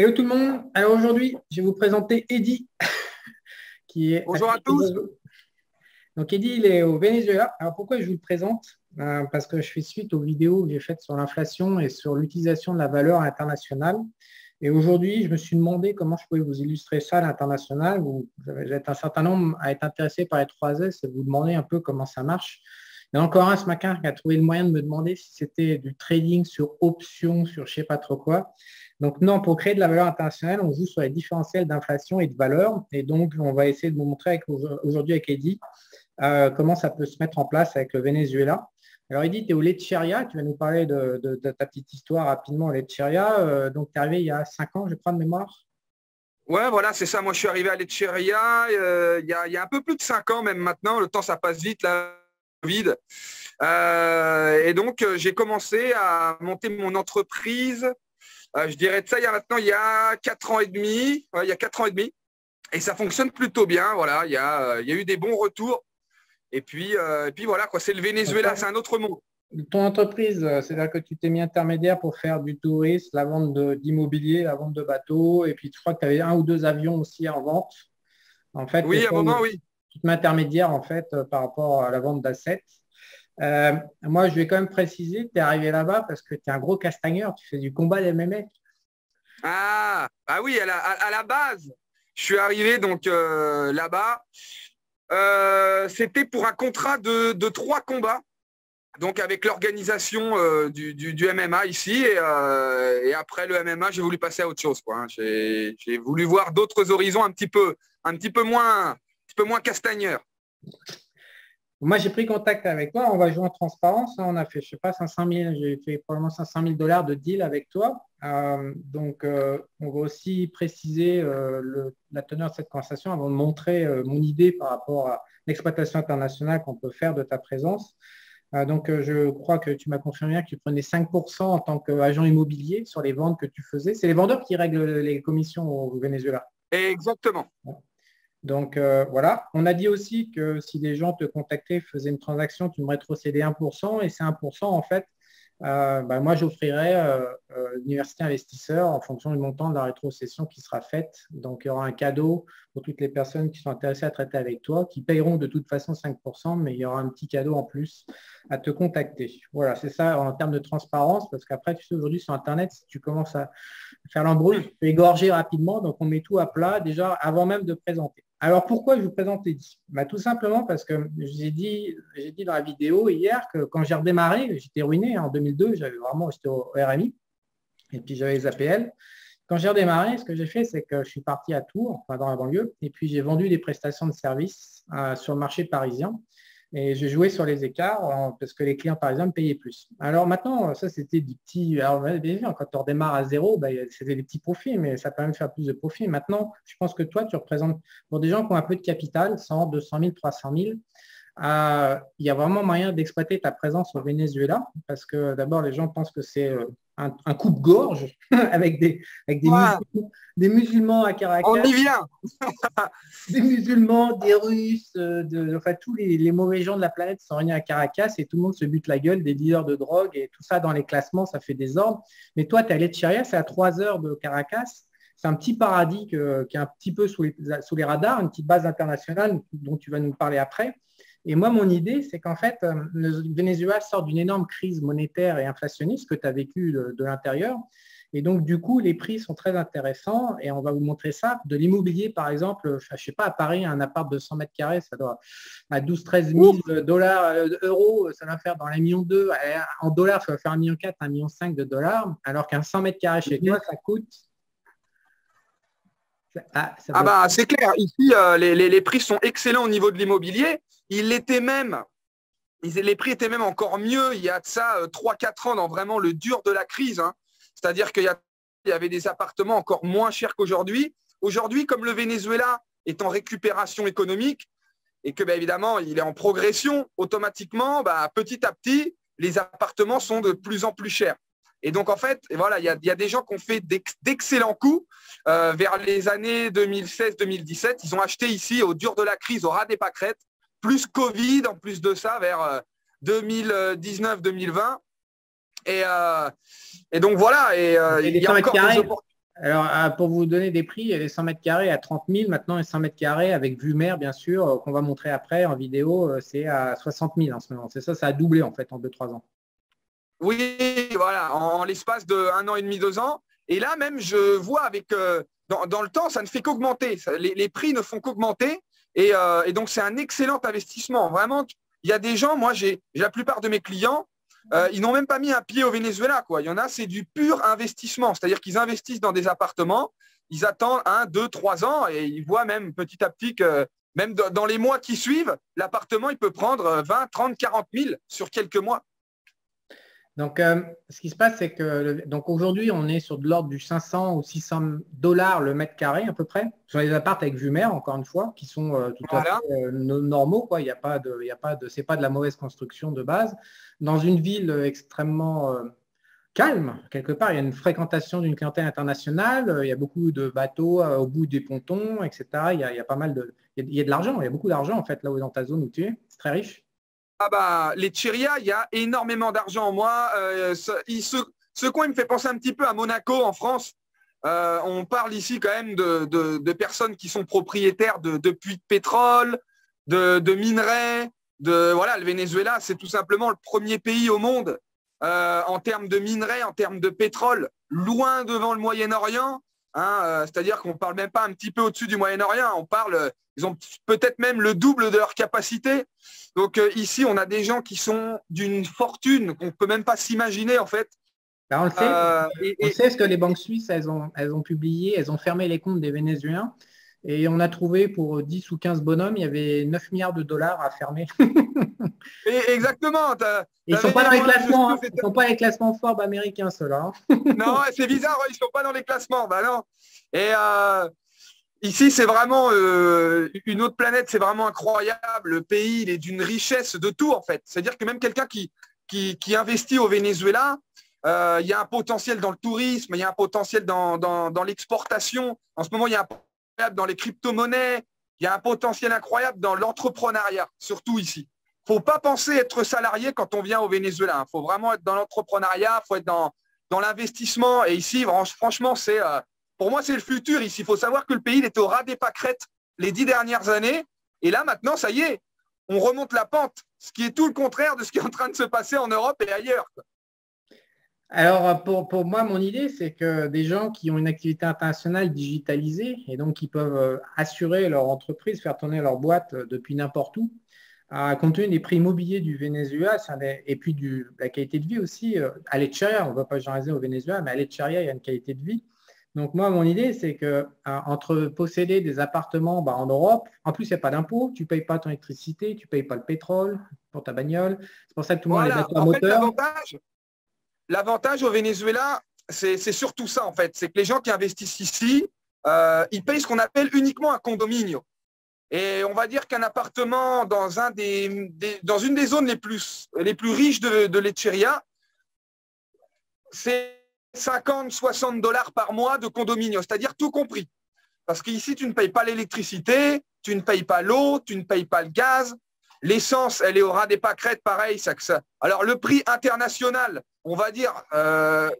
Hello tout le monde. Alors aujourd'hui, je vais vous présenter Eddy, qui est. Bonjour à tous. Donc Eddy, il est au Venezuela. Alors pourquoi je vous le présente? Euh, Parce que je fais suite aux vidéos que j'ai faites sur l'inflation et sur l'utilisation de la valeur internationale. Et aujourd'hui, je me suis demandé comment je pouvais vous illustrer ça à l'international. Vous êtes un certain nombre à être intéressé par les 3 S et vous demander un peu comment ça marche. Il y a encore un ce matin qui a trouvé le moyen de me demander si c'était du trading sur options, sur je ne sais pas trop quoi. Donc non, pour créer de la valeur internationale, on joue sur les différentiels d'inflation et de valeur. Et donc, on va essayer de vous montrer aujourd'hui avec Eddy euh, comment ça peut se mettre en place avec le Venezuela. Alors Eddy, tu es au Lecheria, tu vas nous parler de, ta petite histoire rapidement au Lecheria. Euh, donc, tu es arrivé il y a cinq ans, je crois, de mémoire. Ouais, voilà, c'est ça. Moi, je suis arrivé à Lecheria euh, il, y a, un peu plus de cinq ans même maintenant. Le temps, ça passe vite, la Covid. et donc, j'ai commencé à monter mon entreprise euh, je dirais de ça il y a maintenant il y a quatre ans et demi. il y a quatre ans et demi. Et ça fonctionne plutôt bien. Voilà, il y a, euh, il y a eu des bons retours. Et puis, euh, et puis voilà, quoi, c'est le Venezuela, c'est un autre monde. Ton entreprise, c'est-à-dire que tu t'es mis intermédiaire pour faire du tourisme, la vente d'immobilier, la vente de bateaux, et puis tu crois que tu avais un ou deux avions aussi en vente. En fait, oui, à un moment, oui. Tu te mets intermédiaire en fait par rapport à la vente d'assets. Euh, moi, je vais quand même préciser, tu es arrivé là-bas parce que tu es un gros castagneur, tu fais du combat des MMA. Ah, ah oui, à la, base, je suis arrivé donc euh, là-bas. Euh, c'était pour un contrat de, trois combats, donc avec l'organisation du, MMA ici. Et, après le MMA, j'ai voulu passer à autre chose. Hein. J'ai voulu voir d'autres horizons un petit peu, un petit peu moins, un petit peu moins castagneur. Moi, j'ai pris contact avec toi. On va jouer en transparence. On a fait, je sais pas, 500 000. J'ai fait probablement 500 000 dollars de deal avec toi. Euh, donc, euh, on va aussi préciser euh, la teneur de cette conversation avant de montrer mon idée par rapport à l'exploitation internationale qu'on peut faire de ta présence. donc, je crois que tu m'as confirmé que tu prenais 5% en tant qu'agent immobilier sur les ventes que tu faisais. C'est les vendeurs qui règlent les commissions au Venezuela. Exactement. Donc euh, voilà, on a dit aussi que si des gens te contactaient, faisaient une transaction, tu me rétrocédais 1%, et c'est 1% en fait euh, bah, moi, j'offrirai euh, l'université investisseur en fonction du montant de la rétrocession qui sera faite. Donc, il y aura un cadeau pour toutes les personnes qui sont intéressées à traiter avec toi, qui payeront de toute façon 5%, mais il y aura un petit cadeau en plus à te contacter. Voilà, c'est ça en termes de transparence, parce qu'après, tu sais, aujourd'hui sur Internet, si tu commences à faire l'embrouille, tu peux égorger rapidement. Donc, on met tout à plat déjà avant même de présenter. Alors pourquoi je vous présente Eddy? Bah, Tout simplement parce que j'ai dit, dit dans la vidéo hier que quand j'ai redémarré, j'étais ruiné en 2002, j'avais vraiment, j'étais au RMI, et puis j'avais les APL. Quand j'ai redémarré, ce que j'ai fait, c'est que je suis parti à Tours, enfin dans la banlieue, et puis j'ai vendu des prestations de services euh, sur le marché parisien. Et je jouais sur les écarts parce que les clients, par exemple, payaient plus. Alors maintenant, ça, c'était des petits. Alors, quand on redémarre à zéro, bah, c'était des petits profits, mais ça peut même faire plus de profits. Maintenant, je pense que toi, tu représentes pour des gens qui ont un peu de capital, 100, 200 000, 300 000. il y a vraiment moyen d'exploiter ta présence au Venezuela parce que d'abord, les gens pensent que c'est euh, un, coupe-gorge avec des, avec des, musulmans, à Caracas. On y vient Des musulmans, des Russes, euh, de, enfin tous les, mauvais gens de la planète sont réunis à Caracas et tout le monde se bute la gueule, des leaders de drogue et tout ça dans les classements, ça fait des ordres. Mais toi, tu es à Lecheria, c'est à 3 heures de Caracas. C'est un petit paradis qui est un petit peu sous les, sous les radars, une petite base internationale dont tu vas nous parler après. Et moi, mon idée, c'est qu'en fait, euh, le Venezuela sort d'une énorme crise monétaire et inflationniste que tu as vécu de, l'intérieur. Et donc, du coup, les prix sont très intéressants et on va vous montrer ça. De l'immobilier, par exemple, je ne sais pas, à Paris, un appart de 100 mètres carrés, ça doit à 12-13 000 dollars, euh, euros, ça va faire dans les millions 2. En dollars, ça va faire un million 4, un million 5 de dollars, alors qu'un 100 mètres carrés chez toi, ça coûte ah, ah bah c'est clair, ici euh, les, prix sont excellents au niveau de l'immobilier. Il était même, les prix étaient même encore mieux il y a de ça 3-4 euh, ans dans vraiment le dur de la crise. Hein. C'est-à-dire qu'il y, avait des appartements encore moins chers qu'aujourd'hui. Aujourd'hui, comme le Venezuela est en récupération économique et que bah, évidemment il est en progression, automatiquement, bah, petit à petit, les appartements sont de plus en plus chers. Et donc, en fait, voilà, il y a, des gens qui ont fait d'excellents coups euh, vers les années 2016-2017. Ils ont acheté ici, au dur de la crise, au ras des pâquerettes, plus Covid, en plus de ça, vers 2019-2020. Euh, euh, et, donc, voilà. Et, il y a encore des Alors, pour vous donner des prix, les 100 mètres carrés à 30 000, maintenant les 100 mètres carrés avec vue mer, bien sûr, euh, qu'on va montrer après en vidéo, euh, c'est à 60 000 en ce moment. C'est ça, ça a doublé en fait en 2-3 ans. Oui, voilà, en, l'espace de un an et demi, deux ans. Et là même, je vois avec euh, dans, le temps, ça ne fait qu'augmenter. Les, prix ne font qu'augmenter. Et, et, donc, c'est un excellent investissement. Vraiment, il y a des gens, moi, j'ai la plupart de mes clients, euh, ils n'ont même pas mis un pied au Venezuela. Il y en a, c'est du pur investissement. C'est-à-dire qu'ils investissent dans des appartements, ils attendent un, deux, trois ans et ils voient même petit à petit que même dans les mois qui suivent, l'appartement, il peut prendre 20, 30, 40 000 sur quelques mois. Donc, euh, ce qui se passe, c'est que donc aujourd'hui, on est sur de l'ordre du 500 ou 600 dollars le mètre carré à peu près sur les appartes avec vue mer, encore une fois, qui sont euh, tout à fait euh, normaux. Quoi. Il n'y a pas de, il y a pas de, c'est pas de la mauvaise construction de base. Dans une ville extrêmement calme, quelque part, il y a une fréquentation d'une clientèle internationale. Il y a beaucoup de bateaux au bout des pontons, etc. Il y a, pas mal de, il y a, de l'argent. Il y a beaucoup d'argent en fait là où dans ta zone où tu es. C'est très riche. Ah bah, les Chiria, il y a énormément d'argent. Moi, euh, ce, coin me fait penser un petit peu à Monaco en France. Euh, on parle ici quand même de, personnes qui sont propriétaires de, puits de pétrole, de, minerais. De, voilà, le Venezuela, c'est tout simplement le premier pays au monde euh, en termes de minerais, en termes de pétrole, loin devant le Moyen-Orient. Hein, c'est-à-dire qu'on ne parle même pas un petit peu au-dessus du Moyen-Orient, on parle, ils ont peut-être même le double de leur capacité. Donc euh, ici, on a des gens qui sont d'une fortune qu'on ne peut même pas s'imaginer en fait. Ben, on le sait. Euh, on sait ce que les banques suisses, elles ont, elles ont publié, elles ont fermé les comptes des Vénézuéliens. Et on a trouvé pour 10 ou 15 bonhommes, il y avait 9 milliards de dollars à fermer. exactement. Ils ne sont pas dans les classements, hein. ils sont pas les classements Forbes américains, ceux-là. Hein. non, c'est bizarre, ils ne sont pas dans les classements. Bah non. Et euh, Ici, c'est vraiment euh, une autre planète, c'est vraiment incroyable. Le pays, il est d'une richesse de tout, en fait. C'est-à-dire que même quelqu'un qui, qui, investit au Venezuela, euh, il y a un potentiel dans le tourisme, il y a un potentiel dans, l'exportation. En ce moment, il y a un potentiel dans les crypto-monnaies, il y a un potentiel incroyable dans l'entrepreneuriat, surtout ici. Il ne faut pas penser être salarié quand on vient au Venezuela. Il faut vraiment être dans l'entrepreneuriat, il faut être dans, dans l'investissement. Et ici, franchement, c'est euh, pour moi, c'est le futur ici. Il faut savoir que le pays était au ras des pâquerettes les dix dernières années. Et là, maintenant, ça y est, on remonte la pente, ce qui est tout le contraire de ce qui est en train de se passer en Europe et ailleurs. Alors, pour, moi, mon idée, c'est que des gens qui ont une activité internationale digitalisée et donc qui peuvent euh, assurer leur entreprise, faire tourner leur boîte euh, depuis n'importe où, à compte tenu des prix immobiliers du Venezuela et puis de la qualité de vie aussi, euh, à l'Etcheria, on ne va pas généraliser au Venezuela, mais à l'Etcheria, il y a une qualité de vie donc moi, mon idée, c'est que euh, entre posséder des appartements bah, en Europe, en plus, il n'y a pas d'impôt, tu ne payes pas ton électricité, tu ne payes pas le pétrole pour ta bagnole. C'est pour ça que tout le monde en moteur. L'avantage au Venezuela, c'est surtout ça, en fait. C'est que les gens qui investissent ici, euh, ils payent ce qu'on appelle uniquement un condominio. Et on va dire qu'un appartement dans, un des, dans une des zones les plus, les plus riches de, de l'Echeria, c'est 50, 60 dollars par mois de condominium, c'est-à-dire tout compris. Parce qu'ici, tu ne payes pas l'électricité, tu ne payes pas l'eau, tu ne payes pas le gaz. L'essence, elle est au ras des pâquerettes, pareil. Alors, le prix international, on va dire euh,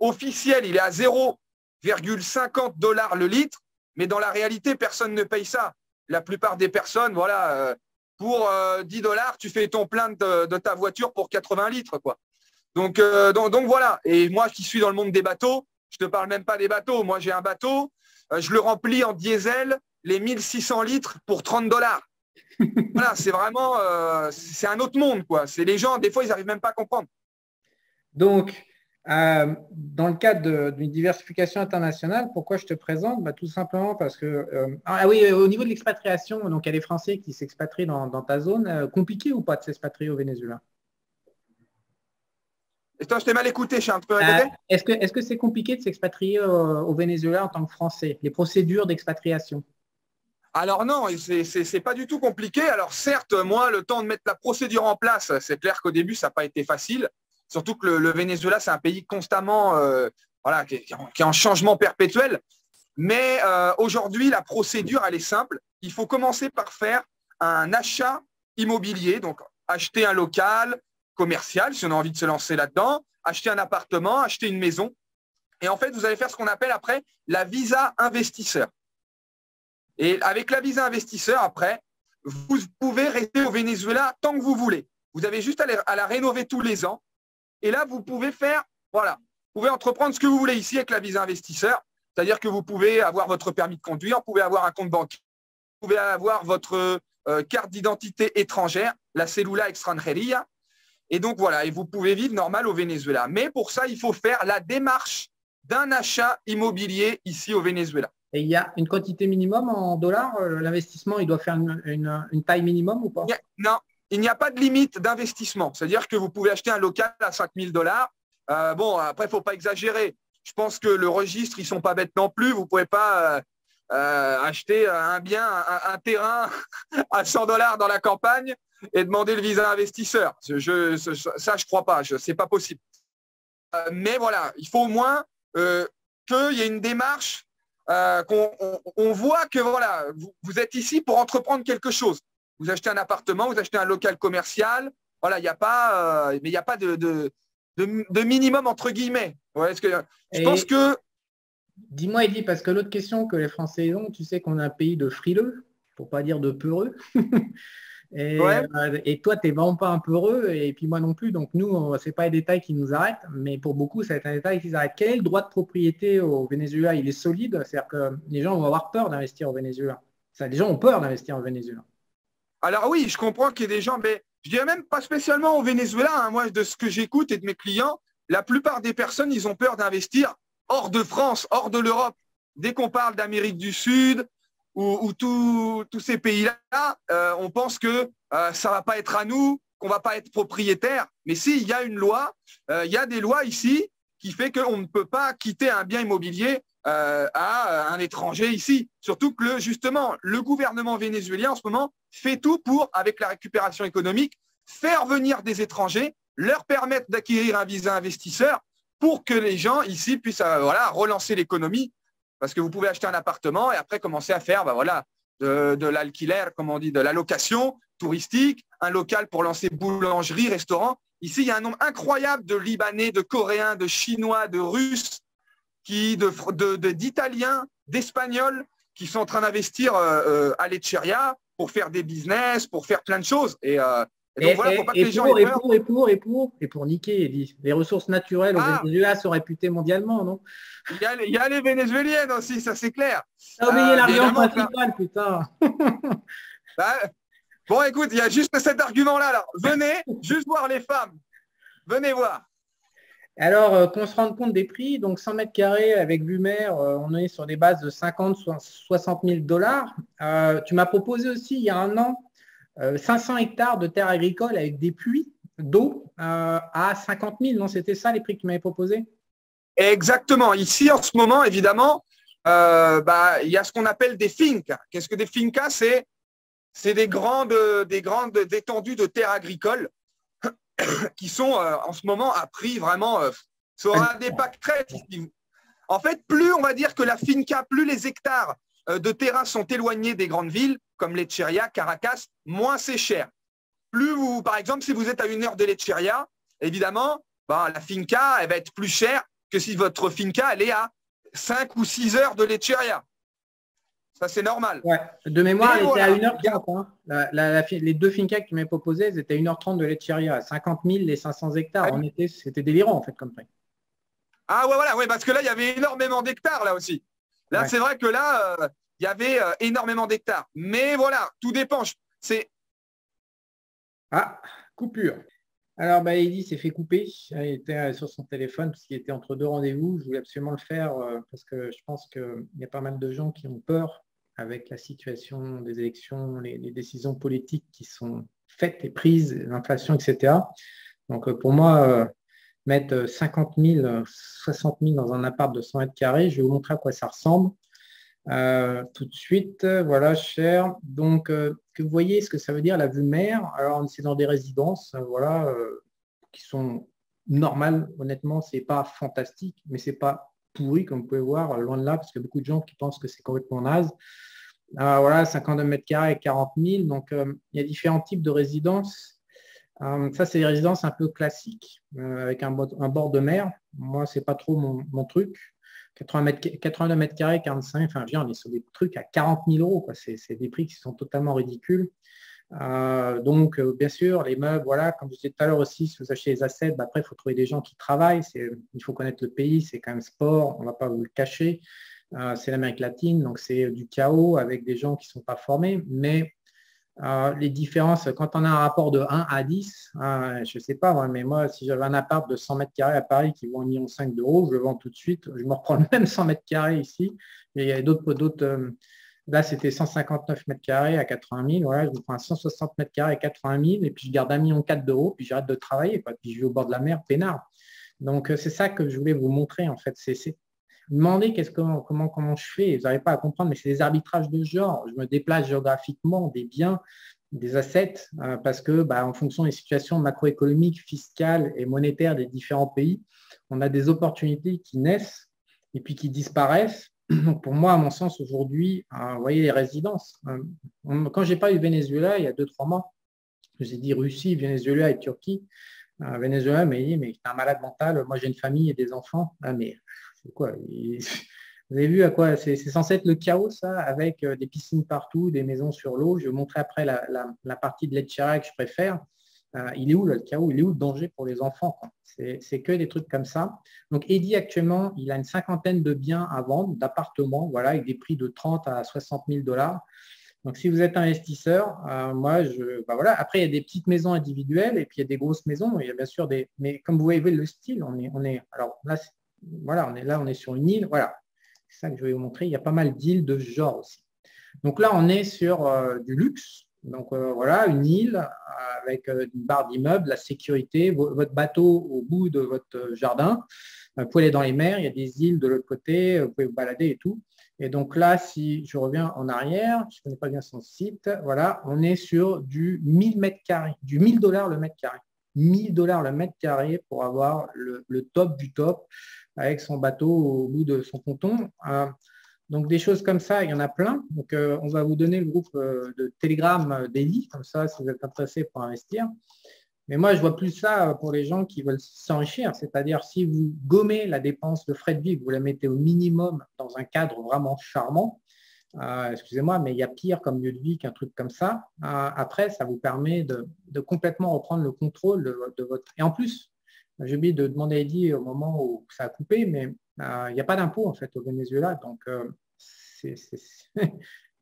officiel, il est à 0,50 dollars le litre, mais dans la réalité, personne ne paye ça. La plupart des personnes, voilà, euh, pour 10 euh, dollars, tu fais ton plein de, ta voiture pour 80 litres, quoi. Donc, voilà. Et moi qui suis dans le monde des bateaux, je ne te parle même pas des bateaux. Moi, j'ai un bateau, je le remplis en diesel, les 1600 litres pour 30 dollars. voilà, c'est vraiment, c'est un autre monde, les gens, des fois, ils n'arrivent même pas à comprendre. Donc, dans le cadre d'une diversification internationale, pourquoi je te présente? Bah, Tout simplement parce que, ah oui, au niveau de l'expatriation, donc il y a les Français qui s'expatrient dans, dans, ta zone. compliqué ou pas de s'expatrier au Venezuela? Je t'ai mal écouté, je suis un peu euh, Est-ce que c'est compliqué de s'expatrier au, Venezuela en tant que Français Les procédures d'expatriation? Alors non, c'est pas du tout compliqué. Alors certes, moi, le temps de mettre la procédure en place, c'est clair qu'au début, ça n'a pas été facile. Surtout que le, Venezuela, c'est un pays constamment, euh, voilà, qui, est en changement perpétuel. Mais euh, aujourd'hui, la procédure, elle est simple. Il faut commencer par faire un achat immobilier, donc acheter un local, commercial, si on a envie de se lancer là-dedans, acheter un appartement, acheter une maison. Et en fait, vous allez faire ce qu'on appelle après la visa investisseur. Et avec la visa investisseur, après, vous pouvez rester au Venezuela tant que vous voulez. Vous avez juste à, la rénover tous les ans. Et là, vous pouvez faire, voilà, vous pouvez entreprendre ce que vous voulez ici avec la visa investisseur. C'est-à-dire que vous pouvez avoir votre permis de conduire, vous pouvez avoir un compte bancaire, vous pouvez avoir votre euh, carte d'identité étrangère, la cellula extranjeria. Et donc voilà, et vous pouvez vivre normal au Venezuela. Mais pour ça, il faut faire la démarche d'un achat immobilier ici au Venezuela. Et il y a une quantité minimum en dollars euh, L'investissement, il doit faire une, taille minimum ou pas? Non, il n'y a pas de limite d'investissement. C'est-à-dire que vous pouvez acheter un local à 5 000 dollars. Euh, bon, après, il ne faut pas exagérer. Je pense que le registre, ils ne sont pas bêtes non plus. Vous ne pouvez pas euh, acheter un bien, un, terrain à 100 dollars dans la campagne et demander le visa investisseur. Ça, je ne crois pas. Ce n'est pas possible. mais voilà, il faut au moins qu'il y ait une démarche euh, qu'on on, voit que voilà, vous, êtes ici pour entreprendre quelque chose. Vous achetez un appartement, vous achetez un local commercial. Voilà, il n'y a pas, euh, mais il n'y a pas de, de, minimum entre guillemets. Ouais, que, je pense que. Dis-moi, Eddie, parce que l'autre question que les Français ont, tu sais qu'on est un pays de frileux, pour pas dire de peureux. Euh, et, toi, tu n'es vraiment pas un peu heureux, et puis moi non plus. Donc nous, ce n'est pas les détails qui nous arrêtent, mais pour beaucoup, ça va être un détail qui nous arrête. Quel est le droit de propriété au Venezuela? Il est solide, c'est-à-dire que les gens vont avoir peur d'investir au Venezuela. Ça, les gens ont peur d'investir au Venezuela. Alors oui, je comprends qu'il y ait des gens, mais je dirais même pas spécialement au Venezuela. Hein. Moi, de ce que j'écoute et de mes clients, la plupart des personnes, ils ont peur d'investir hors de France, hors de l'Europe. Dès qu'on parle d'Amérique du Sud, où, tous ces pays-là, euh, on pense que euh, ça ne va pas être à nous, qu'on ne va pas être propriétaire. Mais si, il y a une loi, euh, il y a des lois ici qui fait qu'on ne peut pas quitter un bien immobilier à un étranger ici. Surtout que, justement, le gouvernement vénézuélien en ce moment fait tout pour, avec la récupération économique, faire venir des étrangers, leur permettre d'acquérir un visa investisseur pour que les gens ici puissent voilà, relancer l'économie parce que vous pouvez acheter un appartement et après commencer à faire bah de, de comme on dit, de la location touristique, un local pour lancer boulangerie, restaurant. Ici, il y a un nombre incroyable de Libanais, de Coréens, de Chinois, de Russes, d'Italiens, de, d'Espagnols qui sont en train d'investir euh, euh, à l'Echeria pour faire des business, pour faire plein de choses. Et, euh, et, pour, et, pour, et pour, et pour, niquer, les ressources naturelles au ah. Venezuela sont réputées mondialement, non? Il y, a les, Vénézuéliennes aussi, ça c'est clair. T'as oublié euh, l'argument principal, putain. Bah, bon, écoute, il y a juste cet argument-là. Venez juste voir les femmes. Venez voir. Alors, euh, qu'on se rende compte des prix, donc 100 mètres carrés avec vue euh, on est sur des bases de 50, 60 000 dollars. tu m'as proposé aussi il y a un an 500 hectares de terres agricoles avec des puits d'eau à 50 000, non C'était ça les prix que tu m'avais proposé Exactement. Ici, en ce moment, évidemment, euh, bah, il y a ce qu'on appelle des fincas. Qu'est-ce que des fincas C'est c'est des grandes, des grandes étendues de terres agricoles qui sont euh, en ce moment à prix vraiment euh, sur des pâquerettes. En fait, plus on va dire que la finca, plus les hectares de terrain sont éloignés des grandes villes, comme Lecheria, Caracas, moins c'est cher. Plus vous, par exemple, si vous êtes à une heure de Lecheria, évidemment, bah, la finca, elle va être plus chère que si votre finca, elle est à 5 ou 6 heures de Lecheria. Ça, c'est normal. De mémoire, elle était à 1h30. Hein. les deux fincas que tu m'avais proposées, elles étaient à 1h30 de Lecheria. 50 000 les 500 hectares. On était, c'était délirant, en fait, comme prix. Ah ouais, voilà, ouais, parce que là, il y avait énormément d'hectares, là aussi. Là, c'est vrai que là, euh, il y avait euh, énormément d'hectares. Mais voilà, tout dépend. C'est... Ah, coupure. Alors, bah, Eddie s'est fait couper. Il était euh, sur son téléphone parce qu'il était entre deux rendez-vous. Je voulais absolument le faire parce que je pense qu'il y a pas mal de gens qui ont peur avec la situation des élections, les, décisions politiques qui sont faites et prises, l'inflation, etc. Donc, euh, pour moi, mettre 50 000, 60 000 dans un appart de 100 mètres carrés, je vais vous montrer à quoi ça ressemble. Euh, tout de suite, voilà, cher. Donc, euh, que vous voyez ce que ça veut dire la vue mer. Alors, c'est dans des résidences, euh, voilà, qui sont normales. Honnêtement, c'est pas fantastique, mais c'est pas pourri, comme vous pouvez voir, loin de là, parce qu'il y a beaucoup de gens qui pensent que c'est complètement naze. voilà, 52 mètres carrés et 40 000. Donc, il y a différents types de résidences. ça, c'est des résidences un peu classiques, avec un, bord de mer. Moi, c'est pas trop mon, truc. 80 mètres, 82 mètres carrés, 45, enfin, on est sur des trucs à 40 000 euros. C'est des prix qui sont totalement ridicules. Euh, donc, euh, bien sûr, les meubles, voilà, comme je disais tout à l'heure aussi, si vous achetez les assets, bah, après, il faut trouver des gens qui travaillent. Il faut connaître le pays, c'est quand même sport, on ne va pas vous le cacher. Euh, c'est l'Amérique latine, donc c'est du chaos avec des gens qui ne sont pas formés. Mais les différences, quand on a un rapport de 1 à 10, je ne sais pas, mais moi, si j'avais un appart de 100 mètres carrés à Paris qui vaut 1,5 million d'euros, je le vends tout de suite. Je me reprends le même 100 mètres carrés ici. il y a d'autres Là, c'était 159 mètres carrés à 80 000. Voilà, je me prends 160 mètres carrés à 80 000 et puis je garde un million quatre d'euros, puis j'arrête de travailler. Puis je vais au bord de la mer, peinard. Donc, euh, c'est ça que je voulais vous montrer, en fait. C'est demander qu'est-ce comment, comment, comment je fais. Vous n'arrivez pas à comprendre, mais c'est des arbitrages de genre. Je me déplace géographiquement des biens, des assets, euh, parce que bah, en fonction des situations macroéconomiques, fiscales et monétaires des différents pays, on a des opportunités qui naissent et puis qui disparaissent donc pour moi, à mon sens, aujourd'hui, euh, vous voyez les résidences. Euh, quand j'ai pas eu Venezuela, il y a deux, trois mois, j'ai dit Russie, Venezuela et Turquie. Euh, Venezuela m'a dit, mais un malade mental, moi j'ai une famille et des enfants. Ah, mais c'est quoi? Vous avez vu à quoi? C'est censé être le chaos, ça, avec des piscines partout, des maisons sur l'eau. Je vais vous montrer après la, la partie de l'Etchera que je préfère. Euh, il est où le chaos? Il est où le danger pour les enfants C'est que des trucs comme ça. Donc Eddy actuellement, il a une cinquantaine de biens à vendre, d'appartements, voilà, avec des prix de 30 à 60 000 dollars. Donc si vous êtes investisseur, euh, moi je, bah, voilà. Après il y a des petites maisons individuelles et puis il y a des grosses maisons. Il y a bien sûr des, mais comme vous voyez le style, on est, on est, alors là, voilà, on est là, on est sur une île, voilà. C'est ça que je vais vous montrer. Il y a pas mal d'îles de ce genre aussi. Donc là, on est sur euh, du luxe. Donc voilà, une île avec euh, une barre d'immeuble, la sécurité, votre bateau au bout de votre jardin. Vous pouvez aller dans les mers, il y a des îles de l'autre côté, vous pouvez vous balader et tout. Et donc là, si je reviens en arrière, je ne connais pas bien son site, voilà, on est sur du 1000 mètres carrés, du 1000 dollars le mètre carré. 1000 dollars le mètre carré pour avoir le, top du top avec son bateau au bout de son ponton. Euh, donc des choses comme ça, il y en a plein. Donc euh, on va vous donner le groupe euh, de Telegram euh, d'Eli, comme ça si vous êtes intéressé pour investir. Mais moi, je vois plus ça pour les gens qui veulent s'enrichir. C'est-à-dire si vous gommez la dépense de frais de vie, vous la mettez au minimum dans un cadre vraiment charmant, excusez-moi, mais il y a pire comme lieu de vie qu'un truc comme ça. après, ça vous permet de, complètement reprendre le contrôle de, votre... Et en plus, j'ai oublié de demander à Eddie au moment où ça a coupé, mais il n'y a pas d'impôt en fait au Venezuela. Donc, vous ne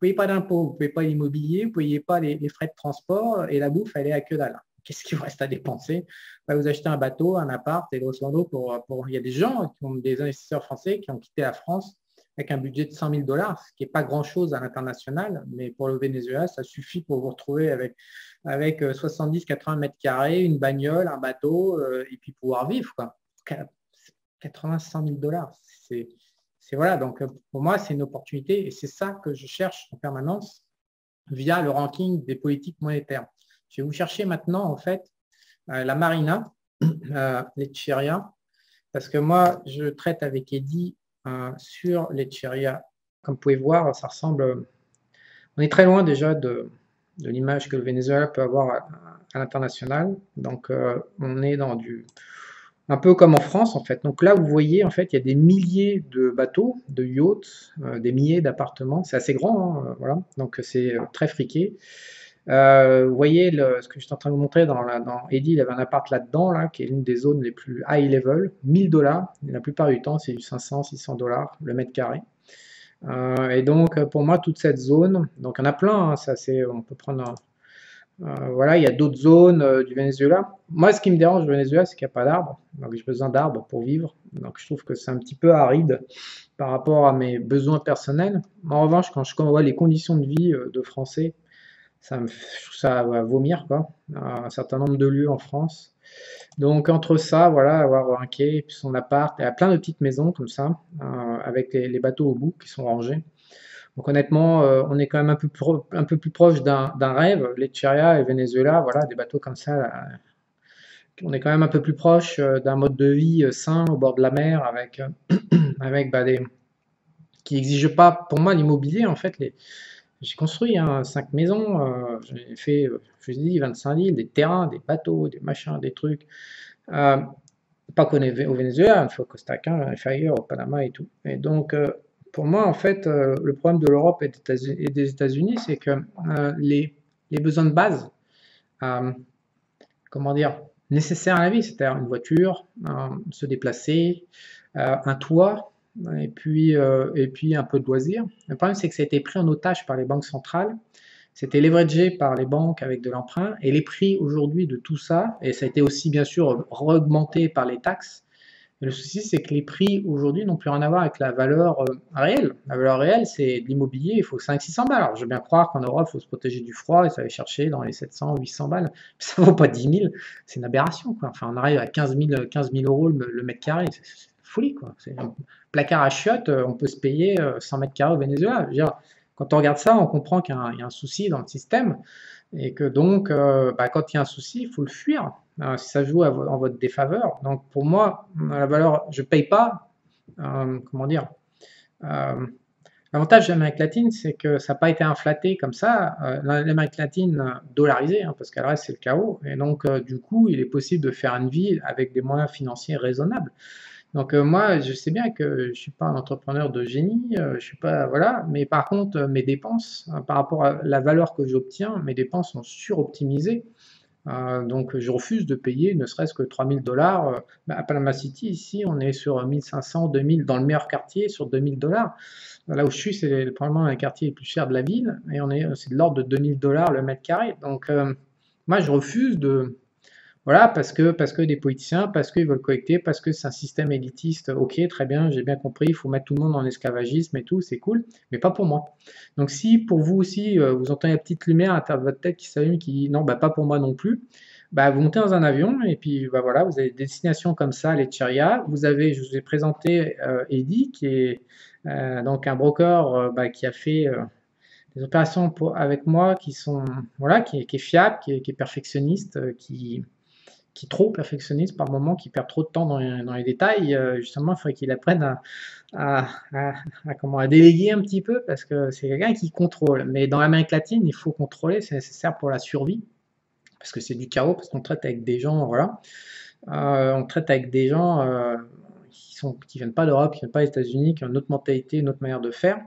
payez pas d'impôt, vous ne payez pas l'immobilier, vous ne payez pas les, frais de transport et la bouffe, elle est à que dalle. Qu'est-ce qu'il vous reste à dépenser? Bah, Vous achetez un bateau, un appart et grosso modo, pour, il y a des gens, qui ont, des investisseurs français qui ont quitté la France avec un budget de 100 000 dollars, ce qui n'est pas grand-chose à l'international, mais pour le Venezuela, ça suffit pour vous retrouver avec, avec 70-80 euh, mètres carrés, une bagnole, un bateau, euh, et puis pouvoir vivre. 80, 100 000 dollars, c'est voilà, donc euh, pour moi, c'est une opportunité et c'est ça que je cherche en permanence via le ranking des politiques monétaires. Je vais vous chercher maintenant, en fait, euh, la Marina, euh, l'Echeria, parce que moi, je traite avec Eddy sur l'Echeria. Comme vous pouvez voir, ça ressemble. On est très loin déjà de, l'image que le Venezuela peut avoir à, l'international. Donc, on est dans du un peu comme en France en fait. Donc là, vous voyez, en fait, il y a des milliers de bateaux, de yachts, euh, des milliers d'appartements. C'est assez grand, hein, voilà. Donc c'est euh, très friqué. Euh, vous voyez ce que je suis en train de vous montrer dans, la, dans Eddie, il avait un appart là-dedans, là, qui est l'une des zones les plus high level, 1000 dollars. La plupart du temps, c'est du 500, 600 dollars le mètre carré. et donc, pour moi, toute cette zone, donc il y en a plein, hein, ça, on peut prendre euh, voilà, il y a d'autres zones euh, du Venezuela. Moi, ce qui me dérange au Venezuela, c'est qu'il n'y a pas d'arbres. Donc, j'ai besoin d'arbres pour vivre. Donc, je trouve que c'est un petit peu aride par rapport à mes besoins personnels. En revanche, quand je vois les conditions de vie euh, de Français, ça me ça va vomir, quoi. Un certain nombre de lieux en France. Donc, entre ça, voilà, avoir un quai, puis son appart, il y a plein de petites maisons comme ça, avec les bateaux au bout qui sont rangés. Donc honnêtement, euh, on est quand même un peu, un peu plus proche d'un rêve. Lecheria et Venezuela, voilà, des bateaux comme ça, on est quand même un peu plus proche euh, d'un mode de vie euh, sain au bord de la mer avec, avec bah, des, qui n'exige pas, pour moi, l'immobilier, en fait, j'ai construit hein, cinq maisons, j'ai fait, je vous ai dit, 25 îles, des terrains, des bateaux, des machins, des trucs. pas qu'au Venezuela, une fois au Costa Rica, ailleurs, au Panama et tout. Et donc, pour moi, en fait, le problème de l'Europe et des États-Unis, c'est que les, les, besoins de base, comment dire, nécessaires à la vie, c'est-à-dire une voiture, se déplacer, un toit, et puis, euh, et puis un peu de loisirs. Le problème, c'est que ça a été pris en otage par les banques centrales. C'était leveragé par les banques avec de l'emprunt. Et les prix aujourd'hui de tout ça, et ça a été aussi bien sûr augmenté par les taxes. Le souci, c'est que les prix aujourd'hui n'ont plus rien à voir avec la valeur euh, réelle. La valeur réelle, c'est de l'immobilier, il faut 500-600 balles. Alors, je veux bien croire qu'en Europe, il faut se protéger du froid et ça va chercher dans les 700-800 balles. Mais ça ne vaut pas 10 000. C'est une aberration. Quoi. Enfin, on arrive à 15 000, 15 000 euros le, mètre carré. C'est folie. Quoi. C'est un placard à chiottes, euh, on peut se payer 100 euh, mètres carrés au Venezuela. quand on regarde ça, on comprend qu'il y, a un souci dans le système et que donc, bah, quand il y a un souci, il faut le fuir si ça joue en votre défaveur. Donc, pour moi, la valeur, je ne paye pas, comment dire, L'avantage de l'Amérique latine, c'est que ça n'a pas été inflaté comme ça. L'Amérique latine dollarisée, hein, parce qu'elle reste, c'est le chaos. Et donc, du coup, il est possible de faire une vie avec des moyens financiers raisonnables. Donc euh, moi, je sais bien que je suis pas un entrepreneur de génie, euh, je suis pas voilà, mais par contre euh, mes dépenses par rapport à la valeur que j'obtiens, mes dépenses sont suroptimisées. Donc je refuse de payer ne serait-ce que 3000 dollars. Bah, à Panama City, ici, on est sur 1500, 2000 dans le meilleur quartier, sur 2000 dollars. Là où je suis, c'est probablement un quartier le plus cher de la ville, et on est, c'est de l'ordre de 2000 dollars le mètre carré. Donc moi, je refuse de, voilà, parce que, parce que des politiciens, parce qu'ils veulent collecter, parce que c'est un système élitiste. Ok, très bien, j'ai bien compris, il faut mettre tout le monde en esclavagisme et tout, c'est cool, mais pas pour moi. Donc si pour vous aussi, euh, vous entendez la petite lumière à l'intérieur de votre tête qui s'allume, qui dit non, bah, pas pour moi non plus, bah, vous montez dans un avion et puis bah, voilà, vous avez des destinations comme ça, les Cheria. Vous avez, je vous ai présenté euh, Eddie, qui est euh, donc un broker bah, qui a fait des opérations avec moi qui sont voilà, qui, est fiable, qui est perfectionniste, qui qui trop perfectionniste par moment, qui perd trop de temps dans les, détails, euh, justement, il faudrait qu'il apprenne à, comment, à déléguer un petit peu, parce que c'est quelqu'un qui contrôle. Mais dans l'Amérique latine, il faut contrôler, c'est nécessaire pour la survie, parce que c'est du chaos, parce qu'on traite avec des gens, voilà, euh, on traite avec des gens euh, qui ne qui viennent pas d'Europe, qui viennent pas des États-Unis, qui ont une autre mentalité, une autre manière de faire.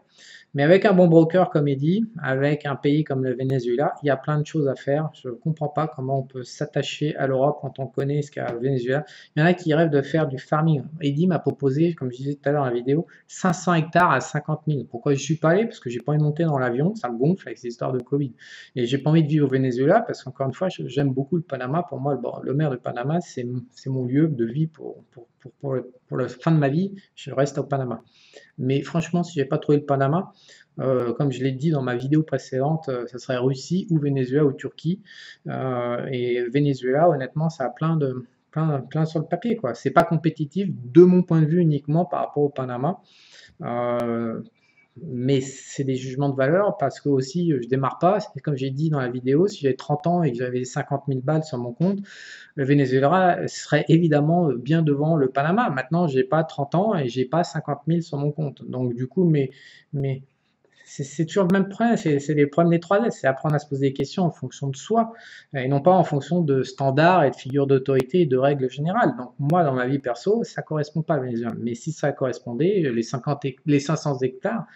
Mais avec un bon broker, comme il avec un pays comme le Venezuela, il y a plein de choses à faire. Je ne comprends pas comment on peut s'attacher à l'Europe quand on connaît ce qu'a le Venezuela. Il y en a qui rêvent de faire du farming. Eddie m'a proposé, comme je disais tout à l'heure dans la vidéo, 500 hectares à 50 000. Pourquoi je ne suis pas allé? Parce que j'ai pas envie de monter dans l'avion, ça me gonfle avec ces histoires de Covid. Et j'ai pas envie de vivre au Venezuela parce qu'encore une fois, j'aime beaucoup le Panama. Pour moi, le, maire de Panama, c'est mon lieu de vie pour, pour, la fin de ma vie. Je reste au Panama. Mais franchement, si j'ai pas trouvé le Panama, euh, comme je l'ai dit dans ma vidéo précédente, euh, ça serait Russie ou Venezuela ou Turquie. Euh, et Venezuela, honnêtement, ça a plein de plein, plein sur le papier. quoi. C'est pas compétitif de mon point de vue uniquement par rapport au Panama mais c'est des jugements de valeur parce que aussi je démarre pas, comme j'ai dit dans la vidéo, si j'avais 30 ans et que j'avais 50 000 balles sur mon compte, le Venezuela serait évidemment bien devant le Panama. Maintenant, j'ai pas 30 ans et j'ai pas 50 000 sur mon compte. Donc du coup, mais, mais c'est toujours le même problème, c'est les problèmes des trois S, c'est apprendre à se poser des questions en fonction de soi, et non pas en fonction de standards et de figures d'autorité et de règles générales. Donc moi, dans ma vie perso, ça correspond pas à Venezuela. Mais si ça correspondait, les, 50, les 500 hectares,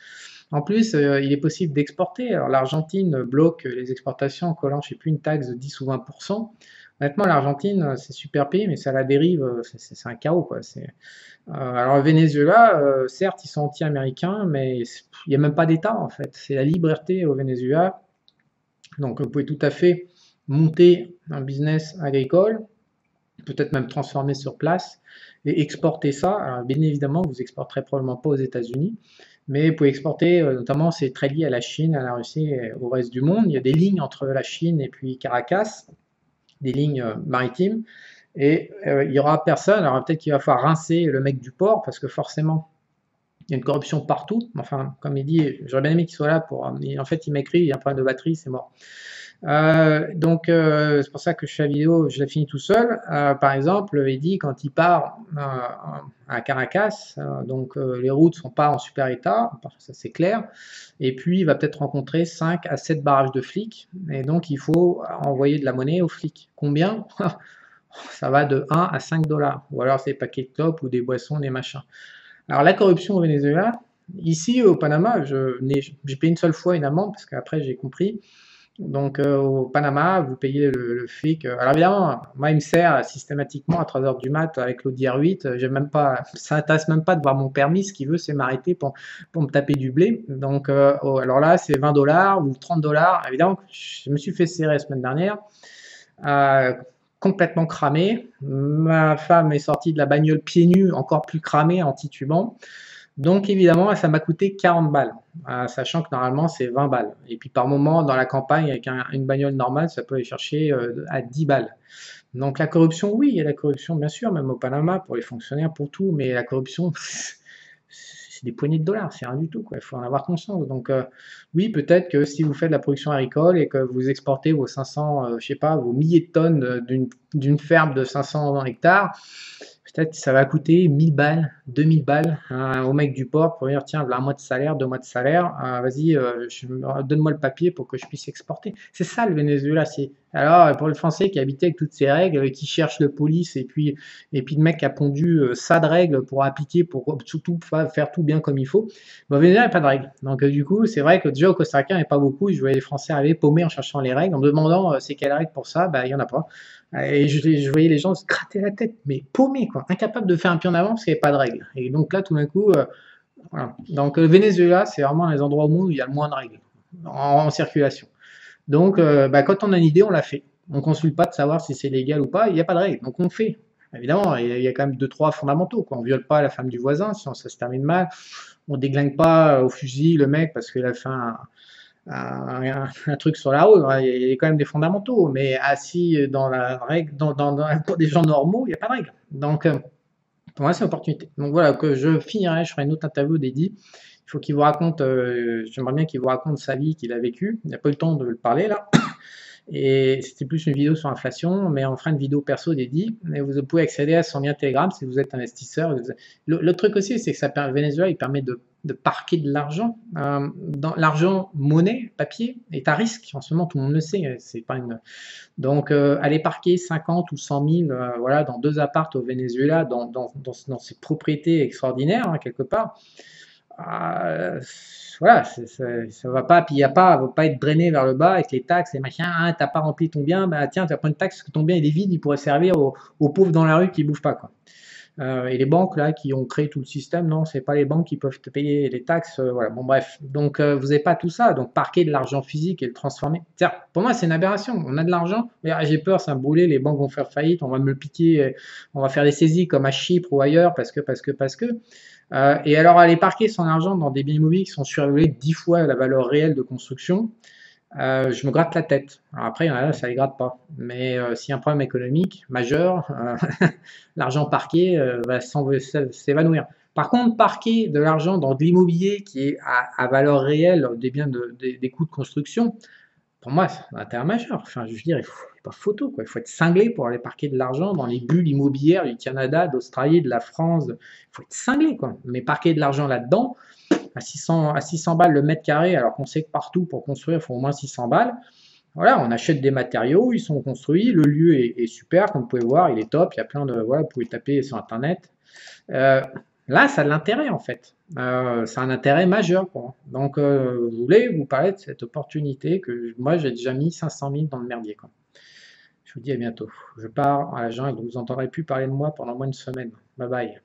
en plus, euh, il est possible d'exporter. Alors l'Argentine bloque les exportations en collant, je ne sais plus, une taxe de 10 ou 20%. Honnêtement, l'Argentine, c'est super pays, mais ça la dérive, c'est un chaos. Quoi. Euh, alors, Venezuela, euh, certes, ils sont anti-américains, mais il n'y a même pas d'État, en fait. C'est la liberté au Venezuela. Donc, vous pouvez tout à fait monter un business agricole, peut-être même transformer sur place et exporter ça. Alors, bien évidemment, vous exporterez probablement pas aux États-Unis, mais vous pouvez exporter, euh, notamment, c'est très lié à la Chine, à la Russie et au reste du monde. Il y a des lignes entre la Chine et puis Caracas des lignes euh, maritimes. Et euh, il y aura personne. Alors peut-être qu'il va falloir rincer le mec du port parce que forcément, y a une corruption partout. Enfin, comme il dit, j'aurais bien aimé qu'il soit là pour. En fait, il m'écrit, il y a un problème de batterie, c'est mort. Euh, donc, euh, c'est pour ça que je fais la vidéo, je la finis tout seul. Euh, par exemple, il dit quand il part à Caracas, donc les routes sont pas en super état, ça c'est clair. Et puis, il va peut-être rencontrer 5 à 7 barrages de flics. Et donc, il faut envoyer de la monnaie aux flics. Combien? Ça va de 1 à 5 dollars. Ou alors, c'est des paquets de top ou des boissons, des machins. Alors, la corruption au Venezuela, ici au Panama, j'ai payé une seule fois une amende parce qu'après, j'ai compris. Donc euh, au Panama, vous payez le, le, FIC. Alors évidemment, moi il me sert systématiquement à 3h du mat avec l'Audi R8. J'ai même pas, ça n'intéresse même pas de voir mon permis. Ce qu'il veut, c'est m'arrêter pour, pour me taper du blé. Donc euh, oh, alors là, c'est 20 dollars ou 30 dollars. Évidemment, je me suis fait serrer la semaine dernière. Euh, complètement cramé. Ma femme est sortie de la bagnole pieds nus, encore plus cramée en titubant. Donc évidemment, ça m'a coûté 40 balles, euh, sachant que normalement c'est 20 balles. Et puis par moment, dans la campagne, avec une bagnole normale, ça peut aller chercher euh, à 10 balles. Donc la corruption, oui, il y a la corruption, bien sûr, même au Panama, pour les fonctionnaires, pour tout, mais la corruption, c'est des poignées de dollars, c'est rien du tout, il faut en avoir conscience. Donc euh, oui, peut-être que si vous faites de la production agricole et que vous exportez vos 500, je sais pas, vos milliers de tonnes d'une ferme de 500 hectares, peut-être ça va coûter 1000 balles, 2000 balles hein, au mec du port pour dire tiens, voilà un mois de salaire, deux mois de salaire, euh, vas-y, euh, donne-moi le papier pour que je puisse exporter. C'est ça le Venezuela. Alors pour le Français qui habitait avec toutes ces règles, qui cherche le police et puis et le mec qui a pondu euh, ça de règles pour appliquer, pour faire tout bien comme il faut. Bon, au Venezuela, il n'y a pas de règles. Donc du coup, c'est vrai que déjà au Costa Rica, il n'y a pas beaucoup. Je voyais les Français arriver paumés en cherchant les règles, en demandant c'est quelle règle pour ça, bah il y en a pas. Et je, voyais les gens se gratter la tête, mais paumés, quoi, incapables de faire un pied en avant parce qu'il n'y avait pas de règles. Et donc là, tout d'un coup, euh, voilà. Donc le Venezuela, c'est vraiment des endroits au monde où il y a le moins de règles en, circulation. Donc euh, bah, quand on a une idée, on la fait. On ne consulte pas de savoir si c'est légal ou pas, il n'y a pas de règles. Donc on fait. Évidemment, il y a quand même deux, trois fondamentaux. Quoi. On ne viole pas la femme du voisin, sinon ça se termine mal. On ne déglingue pas au fusil le mec parce qu'il a fait un, truc sur la route, il y a quand même des fondamentaux, mais assis dans la règle, dans, pour des gens normaux, il n'y a pas de règle. Donc, euh, pour moi, c'est une opportunité. Donc voilà, que je finirai, je ferai une autre interview d'Eddie. Il faut qu'il vous raconte, euh, j'aimerais bien qu'il vous raconte sa vie qu'il a vécue. Il n'a pas eu le temps de le parler là. Et c'était plus une vidéo sur l'inflation, mais on fera une vidéo perso dédiée. Et vous pouvez accéder à son lien Telegram si vous êtes investisseur. Le, truc aussi, c'est que ça permet, Venezuela, il permet de, parquer de l'argent. Euh, l'argent monnaie, papier, est à risque. En ce moment, tout le monde le sait. C'est pas une... Donc, euh, aller parquer 50 ou 100 000 euh, voilà, dans deux appartes au Venezuela, dans, dans, dans, ces propriétés extraordinaires, hein, quelque part, voilà, ça, va pas, puis il pas, va pas être drainé vers le bas avec les taxes et machin, ah, t'as pas rempli ton bien, bah tiens, tu vas prendre une taxe parce que ton bien il est vide, il pourrait servir aux, pauvres dans la rue qui bouffent pas quoi. Euh, et les banques là qui ont créé tout le système, non, c'est pas les banques qui peuvent te payer les taxes, euh, voilà. Bon bref, donc vous n'avez pas tout ça, donc parquer de l'argent physique et le transformer. Pour moi c'est une aberration. On a de l'argent, mais ah, j'ai peur, ça va brûler, les banques vont faire faillite, on va me le piquer, on va faire des saisies comme à Chypre ou ailleurs parce que parce que parce que. Euh, et alors aller parquer son argent dans des biens immobiliers qui sont survolés 10 fois la valeur réelle de construction, euh, je me gratte la tête. Après, il y en a ça ne les gratte pas. Mais euh, s'il y a un problème économique majeur, l'argent parqué va s'évanouir. Par contre, parquer de l'argent dans de l'immobilier qui est à, valeur réelle des biens de, des coûts de construction, pour moi, c'est un intérêt majeur. Enfin, je veux dire, il faut, pas photo. Il faut être cinglé pour aller parquer de l'argent dans les bulles immobilières du Canada, d'Australie, de la France. Il faut être cinglé. Mais parquer de l'argent là-dedans, à 600, à 600 balles le mètre carré, alors qu'on sait que partout, pour construire, il faut au moins 600 balles. Voilà, on achète des matériaux, ils sont construits, le lieu est, super, comme vous pouvez voir, il est top, il y a plein de... Voilà, vous pouvez taper sur Internet. Euh, Là, ça a de l'intérêt en fait. Euh, c'est un intérêt majeur moi. Donc, euh, je voulais vous parler de cette opportunité que moi, j'ai déjà mis 500 000 dans le merdier. Quoi. Je vous dis à bientôt. Je pars à l'agent et vous n'entendrez plus parler de moi pendant moins d'une semaine. Bye bye.